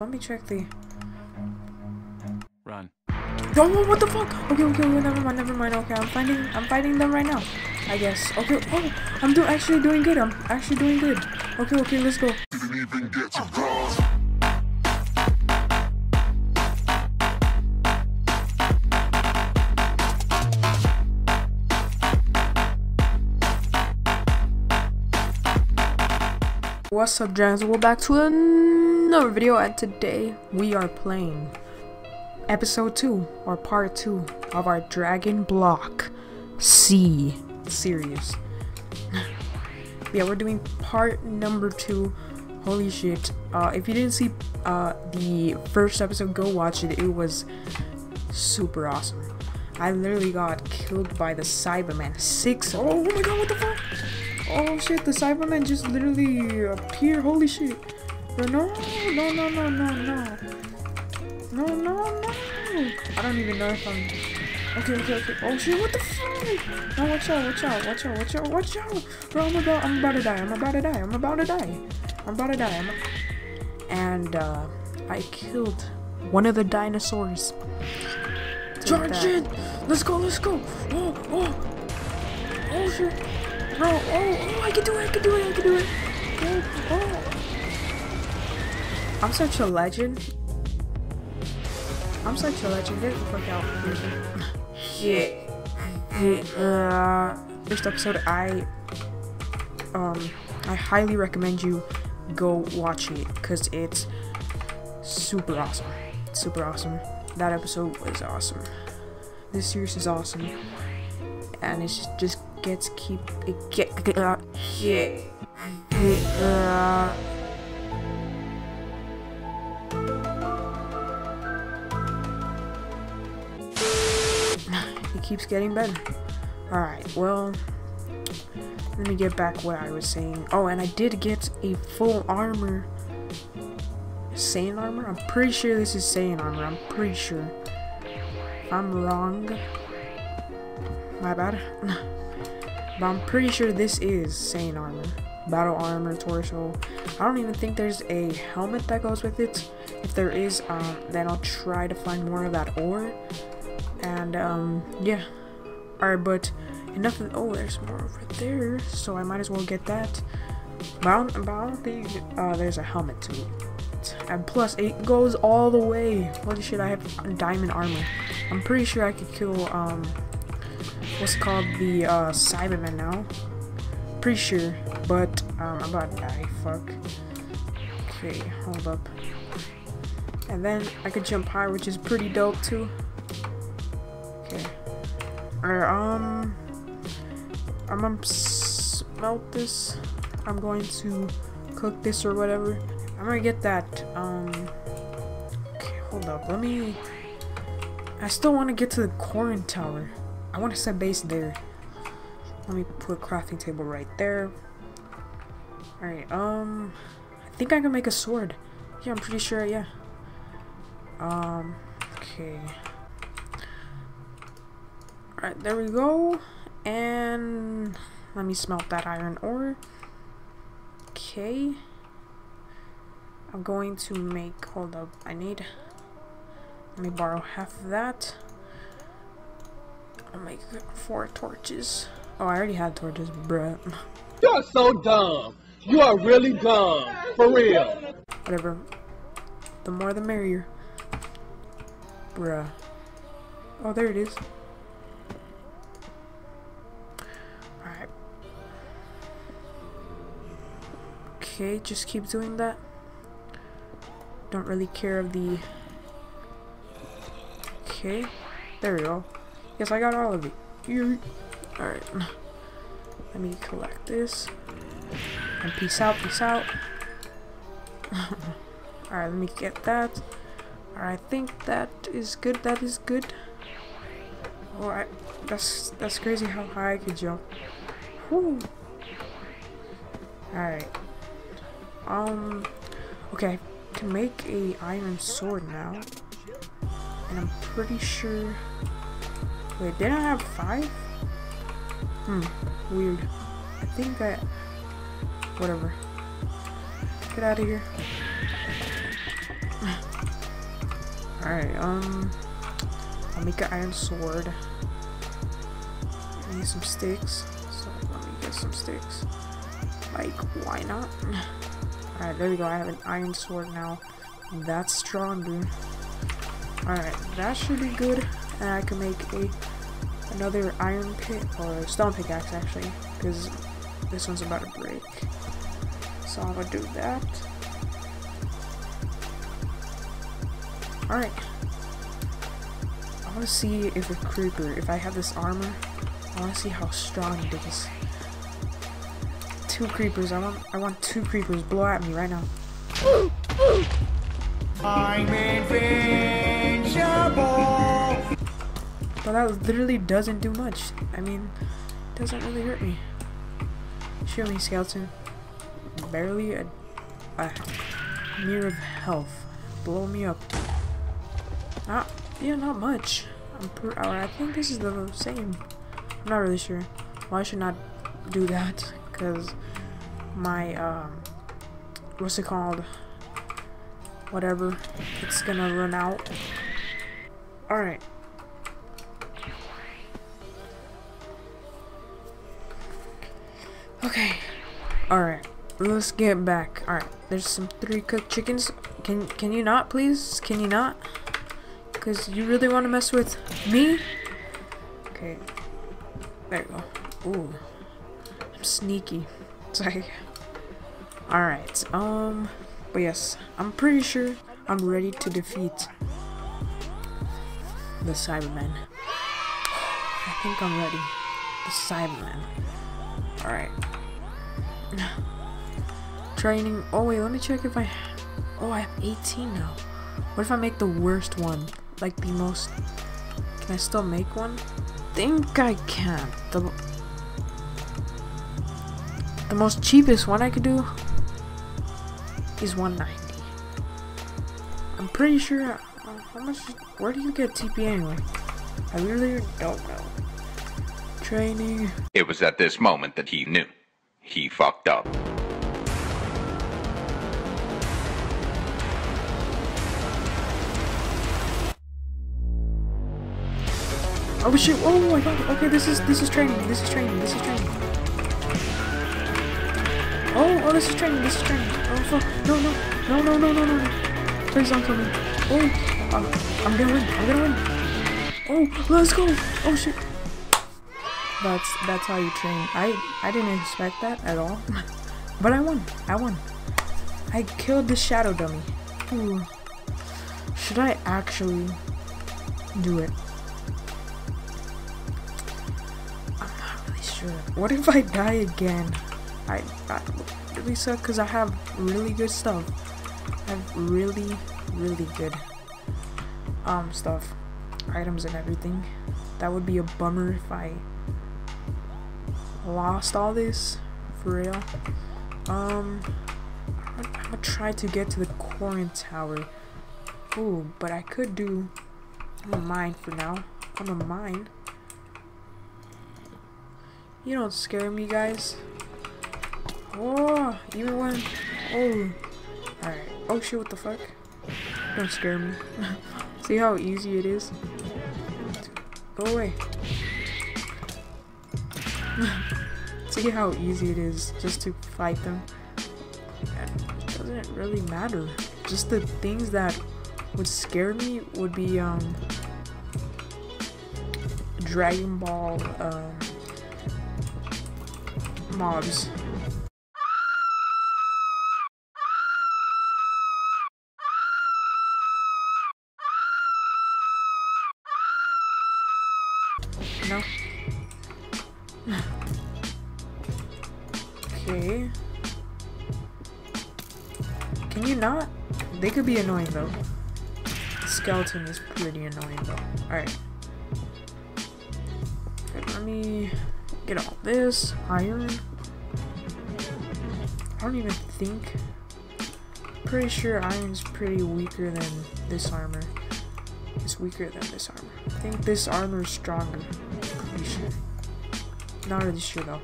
Let me check the. Run. Oh, what the fuck? Okay, okay, okay, never mind, never mind. Okay, I'm finding, I'm fighting them right now. I guess. Okay. Oh, I'm do actually doing good. I'm actually doing good. Okay, okay, let's go. Oh. What's up, guys, we're back to another video, and today we are playing episode two or part two of our Dragon Block C series. yeah, we're doing part number two. Holy shit! Uh, if you didn't see uh, the first episode, go watch it. It was super awesome. I literally got killed by the Saibaman. Six. Oh my god! What the fuck? Oh shit, the Saibamen just literally appear. Holy shit. No, no, no, no, no, no. No, no, no. I don't even know if I'm... Okay, okay, okay. Oh shit, what the fuck? No! watch out, watch out, watch out, watch out, watch out. Bro, I'm about, I'm about to die, I'm about to die, I'm about to die. I'm about to die. I'm... And, uh, I killed one of the dinosaurs. Charge that. it! Let's go, let's go! Oh, oh! Oh shit! Bro, oh, oh, I can do it, I can do it, I can do it! Oh, oh! I'm such a legend. I'm such a legend. Get the fuck out. Shit. Uh, first episode, I um, I highly recommend you go watch it because it's super awesome. Super awesome. That episode was awesome. This series is awesome, and it's just gets keep it get uh, shit. Uh, it keeps getting better. Alright, well, let me get back what I was saying. Oh, and I did get a full armor. Saiyan armor? I'm pretty sure this is Saiyan armor. I'm pretty sure. If I'm wrong, my bad. but I'm pretty sure this is Saiyan armor. Battle armor, torso. I don't even think there's a helmet that goes with it. If there is, um, then I'll try to find more of that ore. And, um, yeah. Alright, but enough of- oh, there's more over there, so I might as well get that. But I don't, but I don't think, uh, there's a helmet to it. And plus, it goes all the way. Holy shit, I have diamond armor. I'm pretty sure I could kill, um, what's called, the, uh, Saibaman now. Pretty sure, but, um, I'm about to die, fuck. Okay, hold up. And then I could jump high, which is pretty dope too. Okay. Alright, um I'm gonna smelt this. I'm going to cook this or whatever. I'm gonna get that, um Okay, hold up. Let me I still wanna get to the Korin Tower. I wanna set base there. Let me put crafting table right there. Alright, um I think I can make a sword. Yeah, I'm pretty sure, yeah. Um, okay. Alright, there we go. And let me smelt that iron ore. Okay. I'm going to make, hold up, I need, let me borrow half of that. I'll make four torches. Oh, I already had torches, bruh. You're so dumb. You are really dumb. For real. Whatever. The more the merrier. Bruh. Oh, there it is. Alright. Okay, just keep doing that. Don't really care of the... Okay. There we go. Yes, I got all of it. Alright. Let me collect this. And peace out, peace out. Alright, let me get that. I think that is good. That is good. Oh, that's that's crazy how high I could jump. Alright. Um. Okay, I can make a iron sword now, and I'm pretty sure. Wait, did I have five? Hmm. Weird. I think I. Whatever. Get out of here. Alright, um, I'll make an iron sword. I need some sticks, so let me get some sticks. Like, why not? Alright, there we go. I have an iron sword now. That's strong, dude. Alright, that should be good. And I can make a another iron pit or stone pickaxe actually, because this one's about to break. So I'm gonna do that. Alright. I wanna see if a creeper, if I have this armor, I wanna see how strong it is. Two creepers, I want I want two creepers blow at me right now. I'm invincible. But that literally doesn't do much. I mean, doesn't really hurt me. Shoot me, skeleton. Barely a, a of health. Blow me up. Not, yeah, not much. Per or I think this is the same. I'm not really sure. Well, I should not do that because my um, what's it called? Whatever. It's gonna run out. All right. Okay. Alright. Let's get back. Alright. There's some three cooked chickens. Can can you not please? Can you not? Cause you really wanna mess with me? Okay. There you go. Ooh. I'm sneaky. Sorry. Alright. Um but yes, I'm pretty sure I'm ready to defeat the Saibamen. I think I'm ready. The Saibamen. Alright. Training. Oh wait, let me check if I. Oh, I have 18 now. What if I make the worst one? Like the most. Can I still make one? Think I can. The. The most cheapest one I could do is 190. I'm pretty sure. Uh, how much? Where do you get TP anyway? I really don't know. Training. It was at this moment that he knew. He fucked up. Oh shit! Oh my god! Okay, this is this is training. This is training. This is training. Oh, oh, this is training. This is training. Oh fuck! No, no, no, no, no, no, no, no! Please don't kill me. Oh, ah, I'm, I'm gonna win. I'm gonna win. Oh, let's go! Oh shit! That's that's how you train. I I didn't expect that at all, but I won. I won. I killed the shadow dummy. Ooh. Should I actually do it? I'm not really sure. What if I die again? I I really suck because I have really good stuff. I have really really good um stuff, items and everything. That would be a bummer if I lost all this for real. Um, I'm gonna, try to get to the Korin Tower. Ooh, but I could do. I'm gonna mine for now. I'm gonna mine. You don't scare me, guys. Oh, even when. Oh, alright. Oh shit! What the fuck? Don't scare me. See how easy it is. Go away. See how easy it is just to fight them. It doesn't really matter. Just the things that would scare me would be um Dragon Ball um mobs. They could be annoying though. Skeleton is pretty annoying though. Alright. Let me get all this. Iron. I don't even think. Pretty sure iron's pretty weaker than this armor. It's weaker than this armor. I think this armor is stronger. Pretty sure. Not really sure though.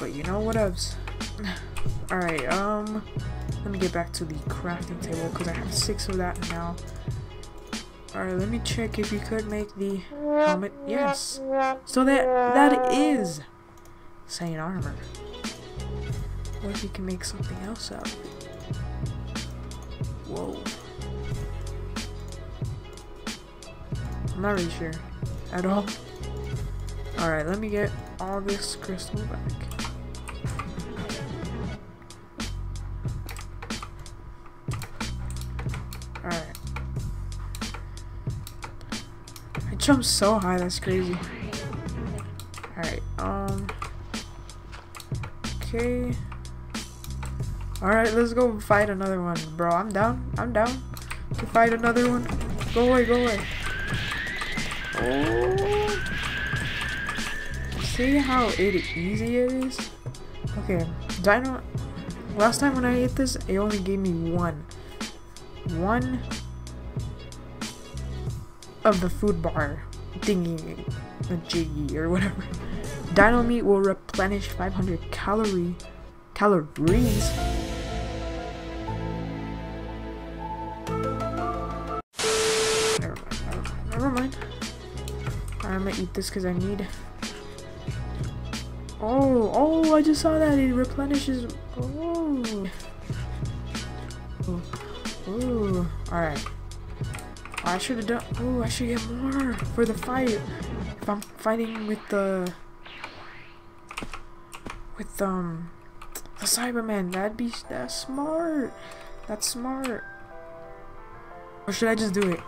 But you know what else? Alright, um Let me get back to the crafting table because I have six of that now. Alright, let me check if you could make the helmet. Yes. So that that is Saiyan armor. What if you can make something else out? Whoa. I'm not really sure at all. Alright, let me get all this crystal back. Jumped so high, that's crazy. Alright, um... Okay... Alright, let's go fight another one. Bro, I'm down. I'm down to fight another one. Go away, go away. Oh. See how it easy it is? Okay, Dino. Last time when I ate this, it only gave me one. One of the food bar the jiggy or whatever. Dino meat will replenish 500 calorie calories. Never mind. Never mind. I'm gonna eat this because I need. Oh, oh! I just saw that it replenishes. Oh. Oh. Ooh. All right. I should have done. Oh, I should get more for the fight. If I'm fighting with the with um the Saibaman, that'd be that's smart. That's smart. Or should I just do it?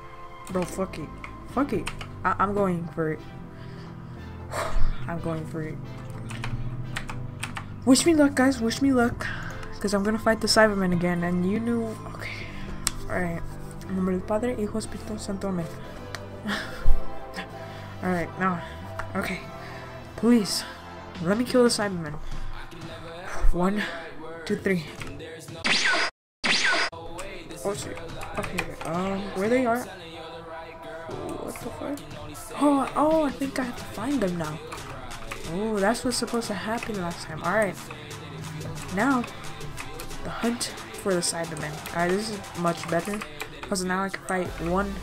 Bro, fuck it. Fuck it. I I'm going for it. I'm going for it. Wish me luck, guys. Wish me luck. Because I'm gonna fight the Saibaman again. And you knew. Okay. Alright. En nombre del Padre, Hijo, Espíritu Santo. Amen. Alright, now. Okay. Please. Let me kill the Saibaman. One, two, three. Oh shit. Okay, um, where they are? What the fuck? Oh, oh, I think I have to find them now. Oh, that's what's supposed to happen last time. Alright. Now, the hunt for the Saibamen. Alright, this is much better. Because now I can fight one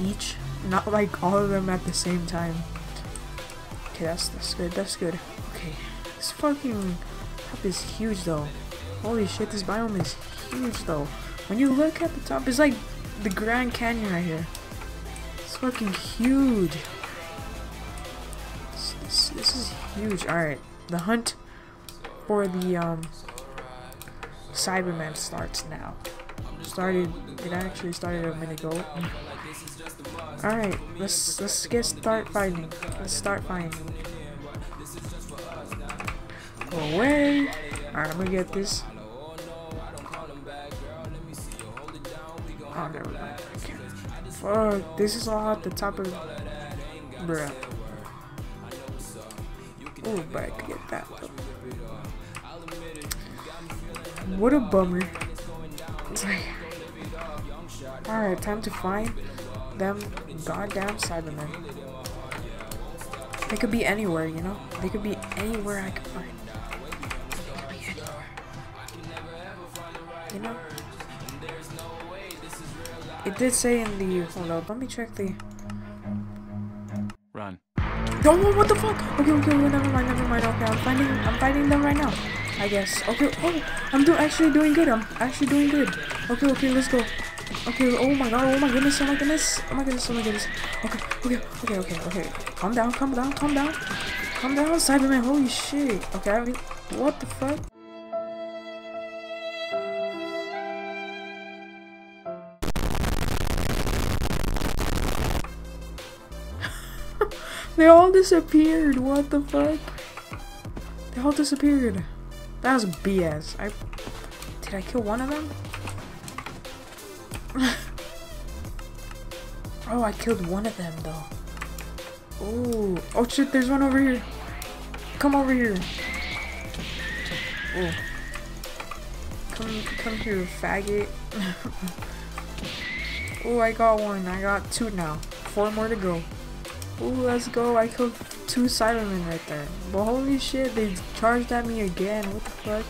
each. Not like all of them at the same time. Okay, that's, that's good. That's good. Okay. This fucking top is huge though. Holy shit, this biome is huge though. When you look at the top, it's like the Grand Canyon right here. It's fucking huge. This, this, this is huge. Alright, the hunt for the um Saibaman starts now. Started, it actually started a minute ago. Alright, let's let's get start fighting. Let's start fighting. Go away. Alright, I'm gonna get this. Oh, never mind. Can't. Fuck, this is all at the top of. Bruh. Oh, but I could get that. Though. What a bummer. Alright, time to find them goddamn Saibamen. They could be anywhere, you know? They could be anywhere I could find. They could be anywhere. You know? It did say in the hold up, let me check the Run. Oh what the fuck? Okay, okay, okay, never mind, never mind. Okay, I'm finding I'm fighting them right now. I guess. Okay, oh I'm do actually doing good. I'm actually doing good. Okay, okay, let's go. Okay, oh my god, oh my goodness, oh my goodness, oh my goodness, oh my goodness. Okay, okay, okay, okay, okay. Calm down, calm down, calm down. Calm down, Saibaman, holy shit. Okay, I mean, what the fuck? they all disappeared, what the fuck? They all disappeared. That was BS. I did I kill one of them? oh, I killed one of them though. Oh, oh shit! There's one over here. Come over here. Come, come here, faggot. oh, I got one. I got two now. Four more to go. Oh, let's go. I killed two Saibamen right there. But holy shit, they charged at me again. What the fuck?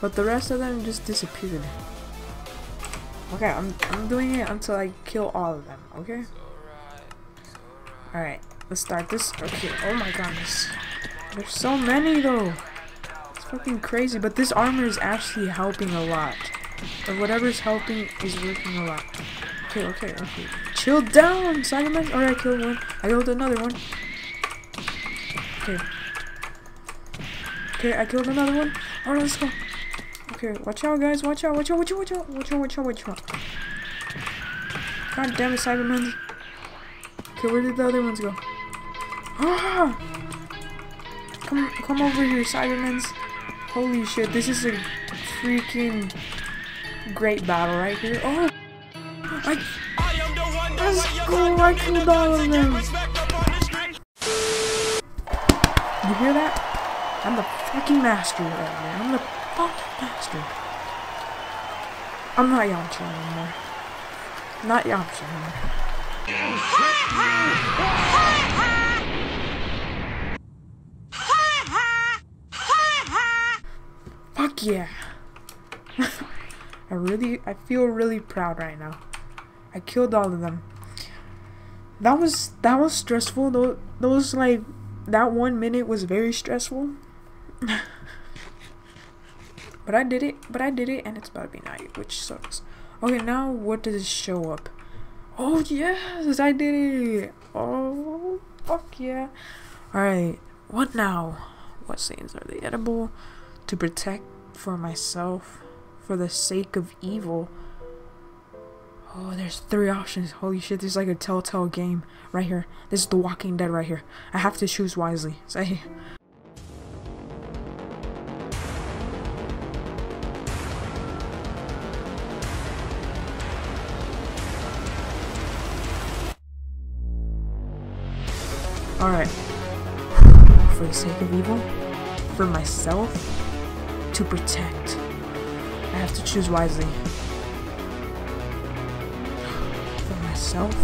But the rest of them just disappeared. Okay, I'm, I'm doing it until I kill all of them, okay? Alright, let's start this. Okay, oh my goodness. There's so many though. It's fucking crazy, but this armor is actually helping a lot. Or whatever's helping is working a lot. Okay, okay, okay. Chill down, Saibaman. Alright, I killed one. I killed another one. Okay. Okay, I killed another one. Alright, let's go. Okay, watch out, guys. Watch out, watch out, watch out, watch out, watch out, watch out, watch out. God damn it, Saibamen. Okay, where did the other ones go? Ah! Come, come over here, Saibamen. Holy shit, this is a freaking great battle right here. Oh! I, let's go, I killed all of them. You hear that? I'm the fucking master right now. I'm the fucking master. I'm not Yamcha anymore. Not Yamcha anymore. Fuck yeah. I really, I feel really proud right now. I killed all of them. That was, that was stressful. Those, those like, that one minute was very stressful. but I did it, but I did it, and it's about to be night, which sucks. Okay, now what does it show up? Oh, yes, I did it. Oh, fuck yeah. Alright, what now? What scenes are they edible? To protect for myself, for the sake of evil. Oh, there's three options. Holy shit, this is like a telltale game right here. This is The Walking Dead right here. I have to choose wisely. Say. Alright. For the sake of evil, for myself, to protect. I have to choose wisely. For myself,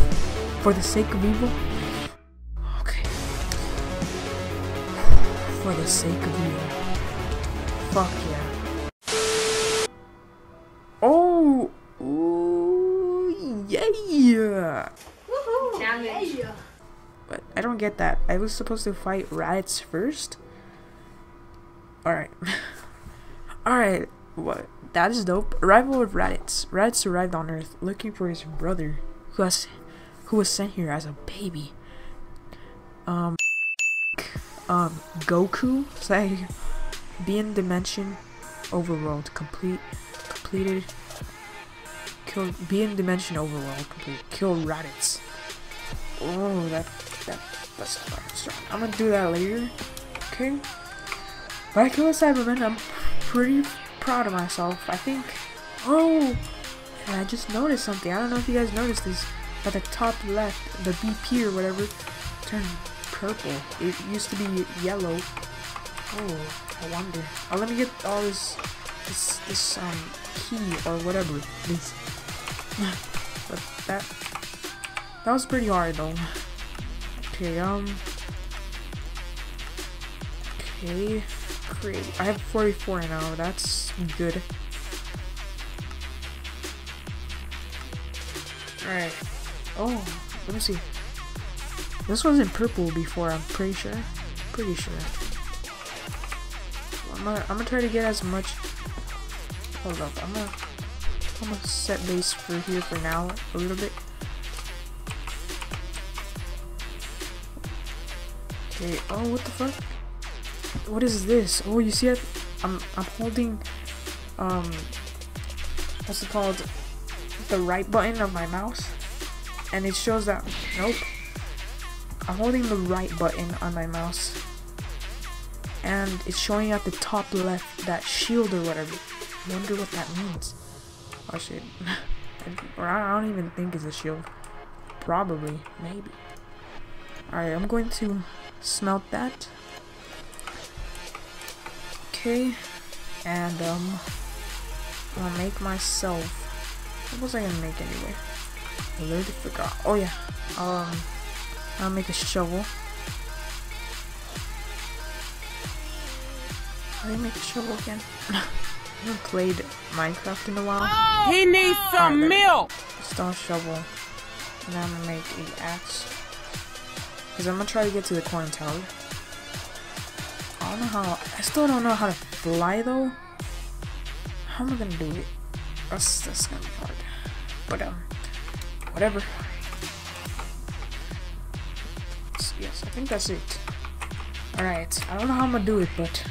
for the sake of evil. Okay. For the sake of evil. Fuck yeah. Don't get that. I was supposed to fight rats first? Alright. Alright. What? That is dope. Arrival of Raditz. Raditz arrived on Earth looking for his brother who has who was sent here as a baby. Um um Goku say be in dimension overworld complete completed kill be in dimension overworld complete kill Raditz. Oh that that strong. I'm gonna do that later. Okay. But I killed a Saibaman. I'm pretty proud of myself. I think. Oh! And I just noticed something. I don't know if you guys noticed this. At the top left, the BP or whatever turned purple. It used to be yellow. Oh, I wonder. Oh, let me get all this, this, this um key or whatever. This. but that, that was pretty hard though. Okay, um. Okay, create. I have 44 now. That's good. Alright. Oh, let me see. This was in purple before, I'm pretty sure. Pretty sure. I'm gonna, I'm gonna try to get as much. Hold up, I'm gonna, I'm gonna set base for here for now a little bit. Okay. Oh, what the fuck? What is this? Oh, you see it? I'm, I'm holding, um, what's it called? The right button of my mouse, and it shows that. Nope. I'm holding the right button on my mouse, and it's showing at the top left that shield or whatever. I wonder what that means. Oh shit. or I don't even think it's a shield. Probably, maybe. Alright, I'm going to smelt that. Okay, and um, I'll make myself. What was I gonna make anyway? I literally forgot. Oh yeah, um, I'll make a shovel. How do you make a shovel again? I haven't played Minecraft in a while. He needs some Alright, there- milk. Stone shovel. And I'm gonna make a axe. Cause I'm gonna try to get to the corn tower. I don't know how. I still don't know how to fly though. How am I gonna do it? That's that's gonna be hard. But um, whatever. S- Yes, I think that's it. All right. I don't know how I'm gonna do it, but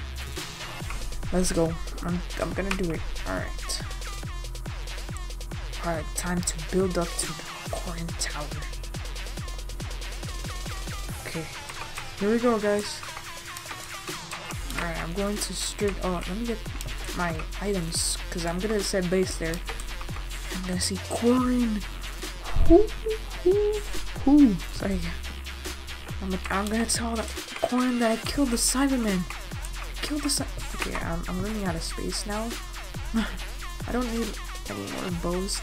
let's go. I'm I'm gonna do it. All right. Alright, time to build up to the corn tower. Okay, here we go, guys. Alright, I'm going to strip. Oh, let me get my items because I'm gonna set base there. I'm see corn. Hoo, hoo, hoo. Sorry. I'm, I'm gonna tell the corn that I killed the Saibaman. Killed the Cy- Okay, I'm, I'm running out of space now. I don't need any more bows.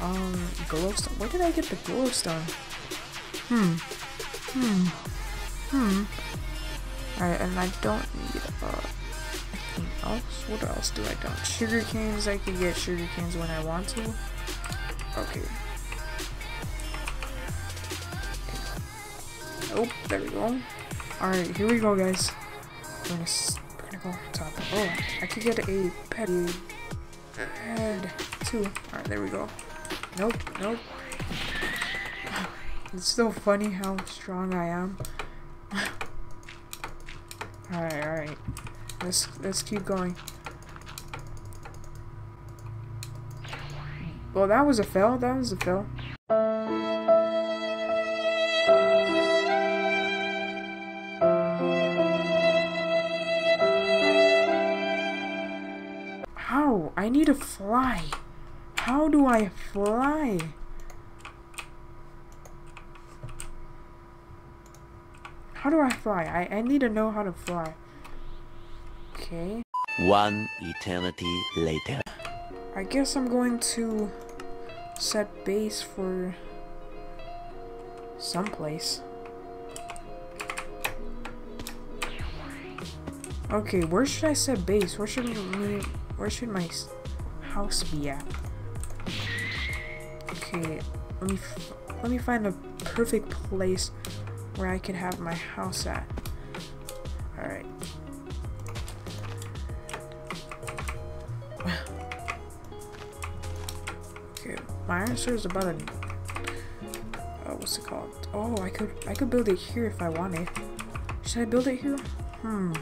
Um, glowstone. Where did I get the glowstone? Hmm. Hmm. Hmm. Alright, and I don't need, uh, anything else. What else do I don't? Sugar canes, I can get sugar canes when I want to. Okay. Oh, there we go. Alright, here we go, guys. We're gonna, we're gonna go on top. Oh, I could get a pet. And two. Alright, there we go. Nope, nope. It's so funny how strong I am. alright, alright. Let's let's keep going. Well that was a fail, that was a fail. How? I need to fly. How do I fly? How do I fly? I, I need to know how to fly. Okay. One eternity later. I guess I'm going to set base for someplace. Okay, where should I set base? Where should me where should my house be at? Okay, let me f- let me find a perfect place where I could have my house at. All right. Okay, my answer is about a. Uh, what's it called? Oh, I could I could build it here if I wanted. Should I build it here? Hmm.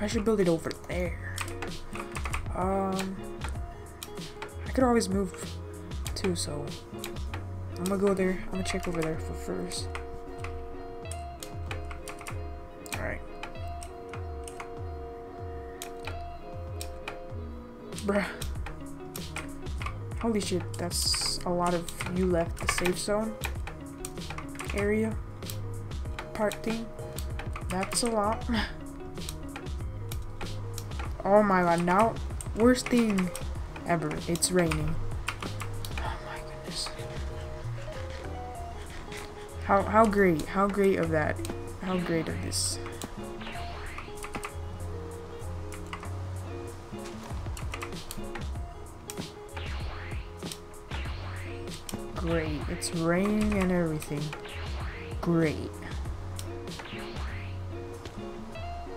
I should build it over there. Um. I could always move too, so I'm gonna go there. I'm gonna check over there for first. Bruh. Holy shit, that's a lot of you left the safe zone area part thing. That's a lot. Oh my god, now worst thing ever. It's raining. Oh my goodness. How how great, how great of that. How great of this. It's raining and everything. Great.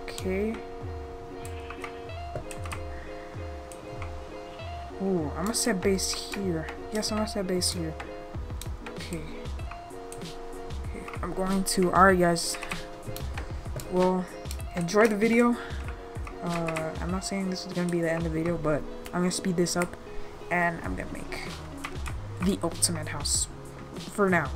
Okay. Ooh, I'm gonna set base here. Yes, I'm gonna set base here. Okay. Okay, I'm going to. Alright, guys. Well, enjoy the video. Uh, I'm not saying this is gonna be the end of the video, but I'm gonna speed this up and I'm gonna make the ultimate house for now.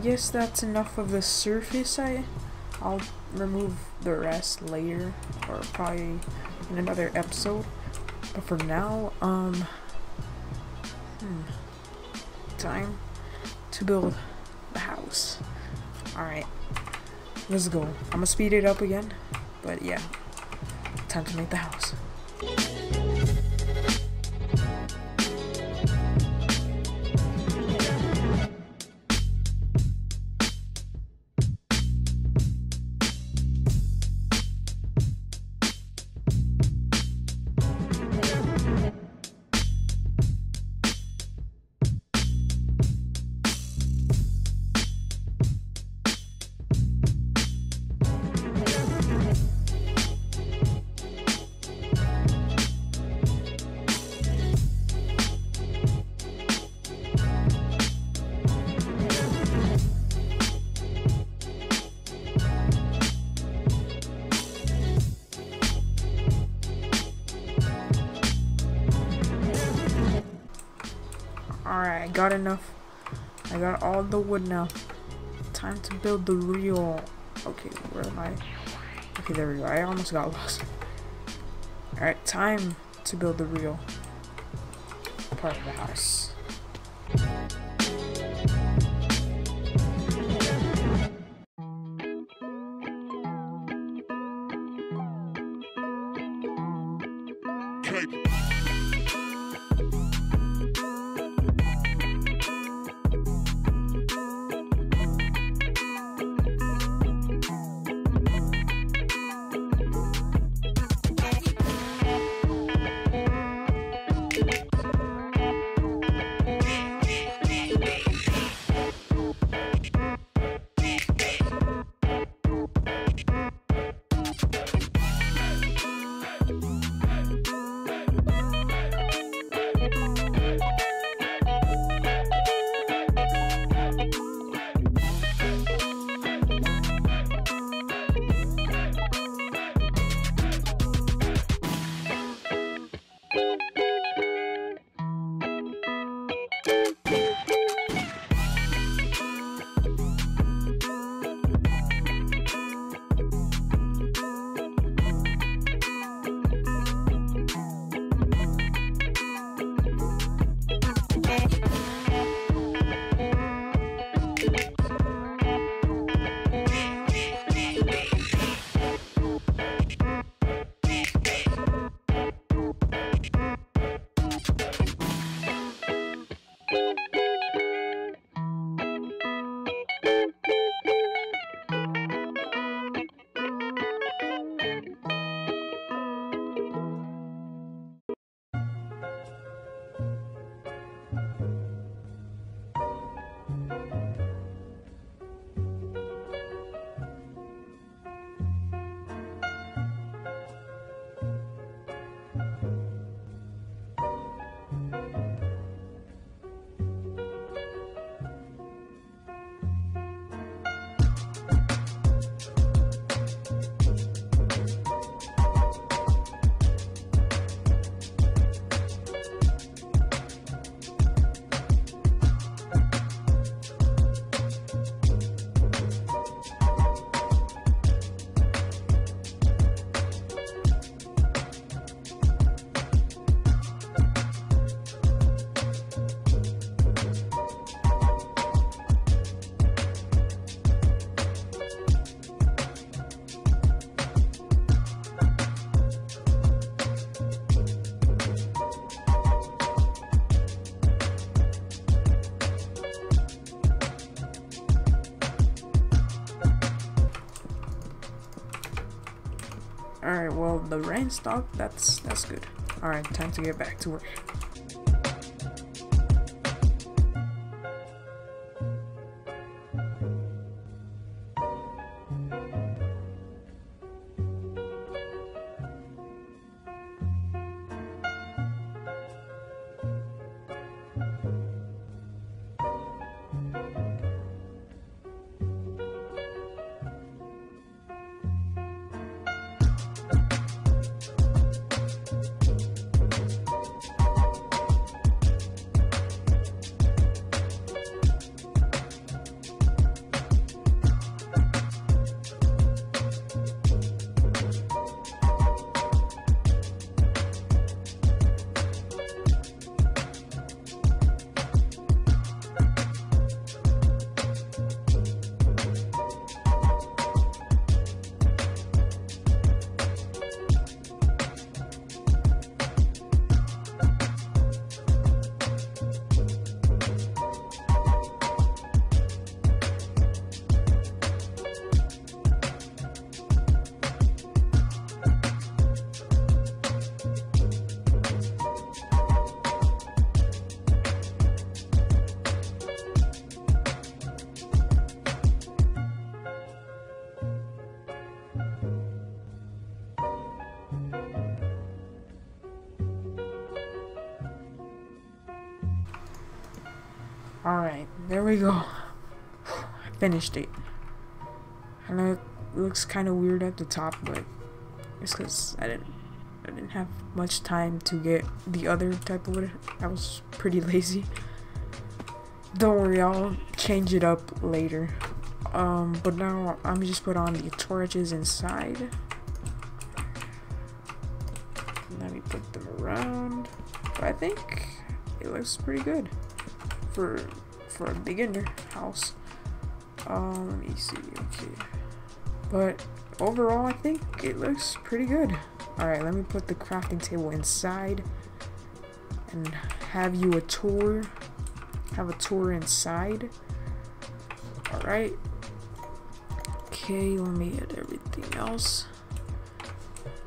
Guess that's enough of the surface. I, I'll remove the rest later, or probably in another episode. But for now, um, hmm, time to build the house. Alright, let's go. I'm gonna speed it up again, but yeah, time to make the house. Got enough. I got all the wood now. Time to build the real... Okay, where am I? Okay, there we go. I almost got lost. Alright, time to build the real part of the house. Rain stopped, that's that's good. Alright, time to get back to work. Alright, there we go. I finished it. I know it looks kind of weird at the top, but it's because I didn't I didn't have much time to get the other type of wood. I was pretty lazy. Don't worry, I'll change it up later. Um, but now I'm just put on the torches inside. Let me put them around. I think it looks pretty good for for a beginner house. Um, let me see. Okay, but overall, I think it looks pretty good. All right, let me put the crafting table inside and have you a tour. Have a tour inside. All right. Okay, let me add everything else.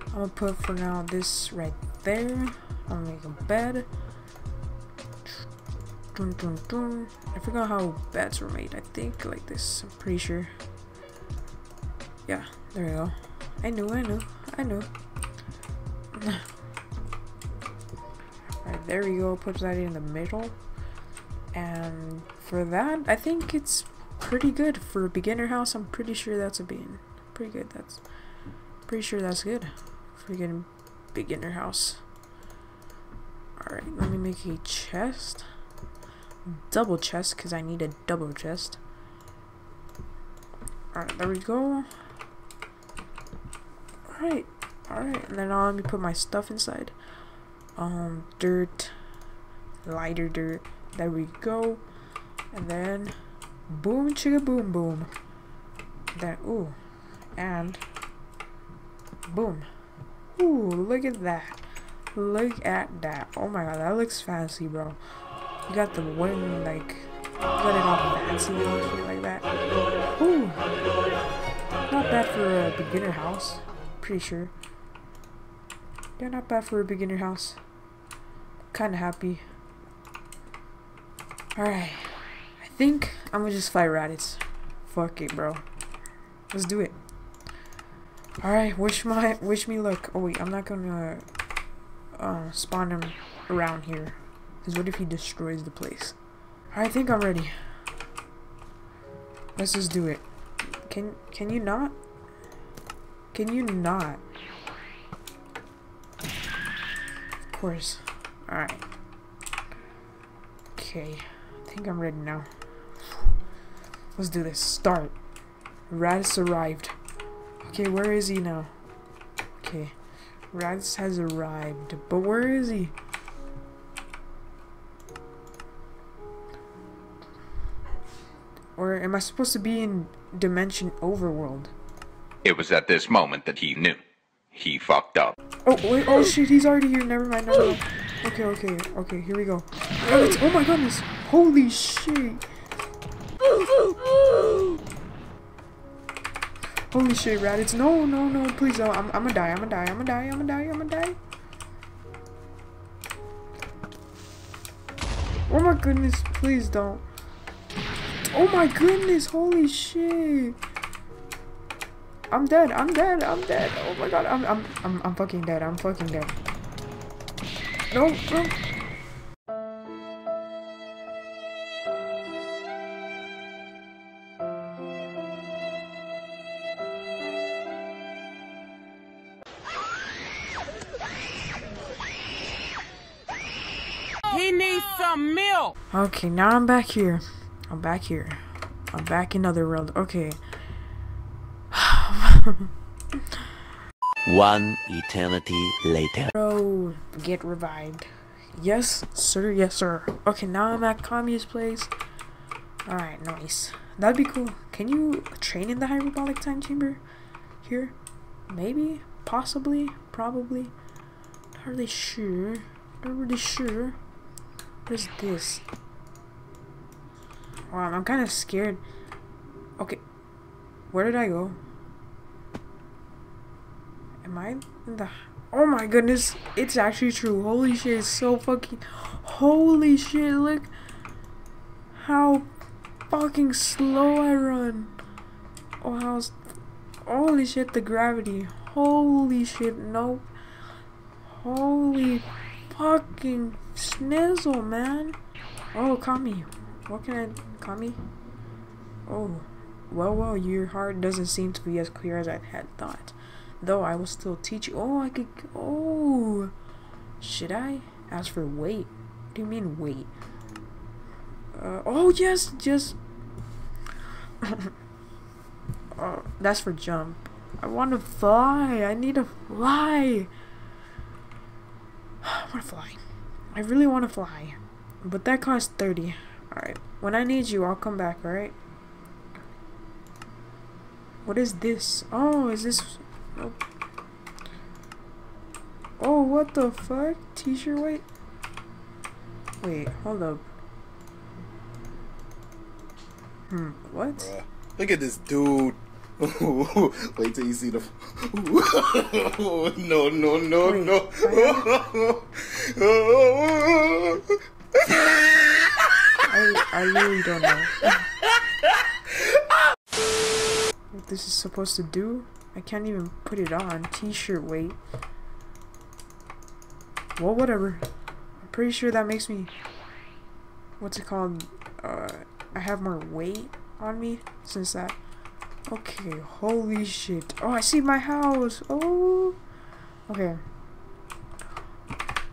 I'm gonna put for now this right there. I'm gonna make a bed. Dun, dun, dun. I forgot how beds were made. I think like this. I'm pretty sure. Yeah, there we go. I knew, I knew, I knew. Alright, there we go. Put that in the middle. And for that, I think it's pretty good for a beginner house. I'm pretty sure that's a bean. Pretty good. That's pretty sure that's good for a beginner house. Alright, let me make a chest. Double chest, because I need a double chest. Alright, there we go. Alright, alright, and then I'll let me put my stuff inside. Um, dirt, lighter dirt, there we go. And then, boom, chicka boom boom. Then, ooh, and, boom. Ooh, look at that. Look at that. Oh my god, that looks fancy, bro. You got the wind, like, got it all fancy and shit like that. Ooh. Not bad for a beginner house. Pretty sure. Yeah, not bad for a beginner house. Kinda happy. Alright. I think I'm gonna just fight Raditz. Fuck it, bro. Let's do it. Alright, wish my wish me luck. Oh wait, I'm not gonna uh, spawn him around here. Because what if he destroys the place? I think I'm ready. Let's just do it. Can can you not? Can you not? Of course. Alright. Okay. I think I'm ready now. Let's do this. Start. Raditz arrived. Okay, where is he now? Okay. Raditz has arrived. But where is he? Am I supposed to be in Dimension Overworld? It was at this moment that he knew. He fucked up. Oh, wait, oh shit, he's already here. Never mind, never mind. Okay, okay, okay, here we go. Oh, it's, oh my goodness. Holy shit. Holy shit, Raditz. No, no, no, please don't. I'm, I'm gonna die, I'm gonna die, I'm gonna die, I'm gonna die, I'm gonna die. Oh my goodness, please don't. Oh my goodness, holy shit. I'm dead, I'm dead, I'm dead. Oh my god, I'm I'm I'm I'm fucking dead, I'm fucking dead. No, no. He needs some milk. Okay, now I'm back here. I'm back here. I'm back in other world. Okay. One eternity later. Bro, get revived. Yes, sir. Yes, sir. Okay, now I'm at Kami's place. Alright, nice. That'd be cool. Can you train in the hyperbolic time chamber here? Maybe? Possibly? Probably? Not really sure. Not really sure. What is this? Wow, I'm kind of scared. Okay. Where did I go? Am I in the... Oh my goodness. It's actually true. Holy shit. It's so fucking... Holy shit. Look how fucking slow I run. Oh, how's... Holy shit, the gravity. Holy shit, nope. Holy fucking snizzle, man. Oh, Kami. What can I... Kami? Oh. Well, well, your heart doesn't seem to be as clear as I had thought. Though I will still teach you. Oh, I could... Oh. Should I? As for weight, What do you mean weight? Uh, oh, yes, just... oh, that's for jump. I want to fly. I need to fly. I want to fly. I really want to fly. But that costs 30. Alright. When I need you, I'll come back, alright? What is this? Oh, is this... Oh, oh what the fuck? T-shirt weight? Wait, hold up. Hmm, what? Bruh, Look at this dude. Wait till you see the. no, no, no, Wait, no. I, I really don't know. what this is supposed to do? I can't even put it on. T-shirt weight. Well, whatever. I'm pretty sure that makes me... What's it called? Uh, I have more weight on me since that... Okay, holy shit. Oh, I see my house. Oh. Okay.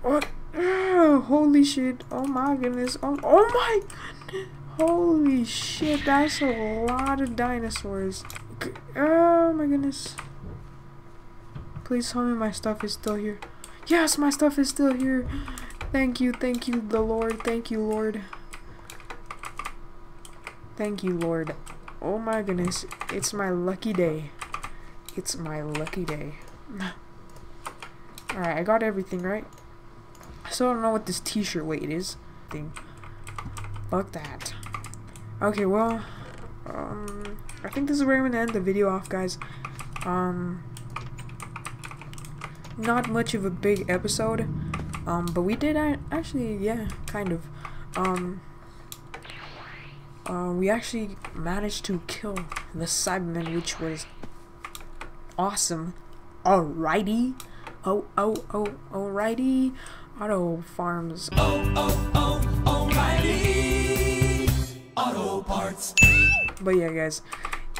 What? Oh, holy shit. Oh my goodness. Oh, oh my. Holy shit. That's a lot of dinosaurs. Oh my goodness. Please tell me my stuff is still here. Yes, my stuff is still here. Thank you, thank you, the Lord. Thank you, Lord. Thank you, Lord. Oh my goodness. It's my lucky day. It's my lucky day. Alright, I got everything, right? I still don't know what this t-shirt weight is. Thing. Fuck that. Okay, well, um, I think this is where I'm gonna end the video off, guys. Um, not much of a big episode, um, but we did actually, yeah, kind of. Um, uh, we actually managed to kill the Saibaman, which was awesome. Alrighty. Oh, oh, oh, alrighty. Auto Farms. Oh, oh, oh, O'Reilly Auto Parts. But yeah, guys.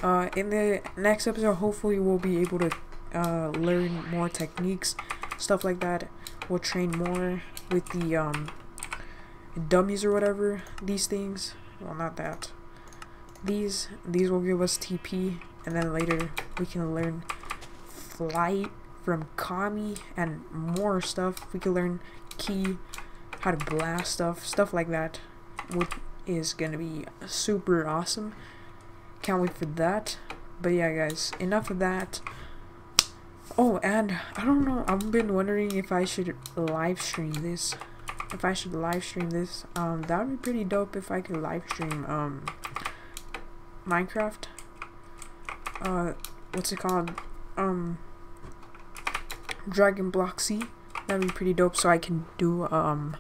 Uh, in the next episode, hopefully we'll be able to uh, learn more techniques, stuff like that. We'll train more with the um, dummies or whatever. These things. Well, not that. These these will give us TP, and then later we can learn flight from Kami and more stuff. We can learn ki, how to blast stuff, stuff like that, which is gonna be super awesome. Can't wait for that. But yeah, guys, enough of that. Oh, and I don't know. I've been wondering if I should live stream this. If I should live stream this, um, that would be pretty dope if I could live stream um Minecraft. Uh, what's it called? Um, Dragon Block C. That'd be pretty dope. So I can do um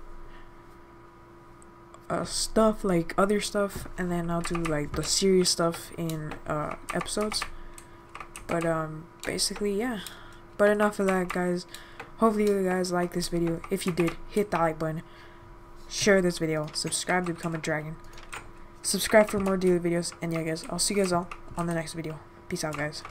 uh, stuff like other stuff, and then I'll do like the serious stuff in uh episodes. But um, basically, yeah. But enough of that, guys. Hopefully you guys like this video. If you did, hit that like button. Share this video. Subscribe to become a dragon. Subscribe for more daily videos. And yeah, guys, I'll see you guys all on the next video. Peace out, guys.